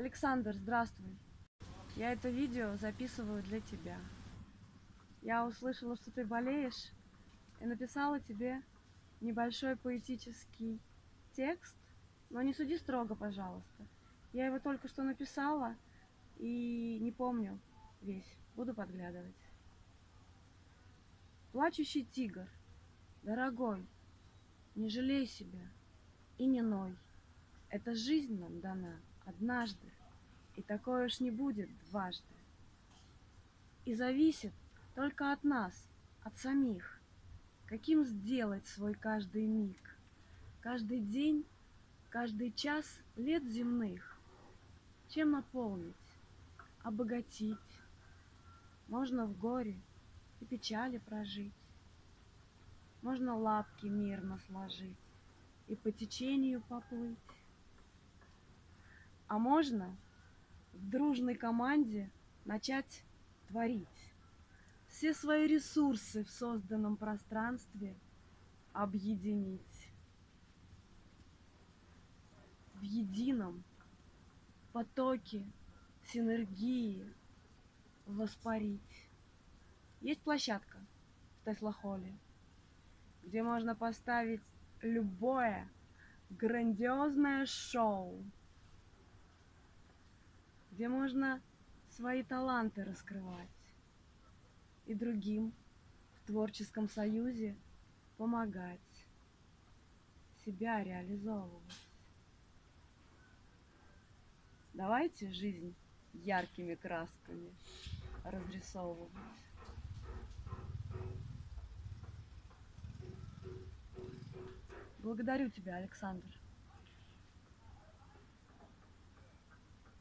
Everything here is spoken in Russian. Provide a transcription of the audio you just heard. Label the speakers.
Speaker 1: Александр, здравствуй. Я это видео записываю для тебя. Я услышала, что ты болеешь, и написала тебе небольшой поэтический текст, но не суди строго, пожалуйста. Я его только что написала и не помню весь. Буду подглядывать. Плачущий тигр, дорогой, не жалей себя и не ной. Эта жизнь нам дана однажды, и такое уж не будет дважды. И зависит только от нас, от самих, каким сделать свой каждый миг, каждый день, каждый час лет земных, чем наполнить, обогатить. Можно в горе и печали прожить, можно лапки мирно сложить и по течению поплыть. А можно в дружной команде начать творить. Все свои ресурсы в созданном пространстве объединить. В едином потоке синергии воспарить. Есть площадка в Тесла-холле, где можно поставить любое грандиозное шоу, где можно свои таланты раскрывать и другим в творческом союзе помогать себя реализовывать. Давайте жизнь яркими красками разрисовывать. Благодарю тебя, Александр.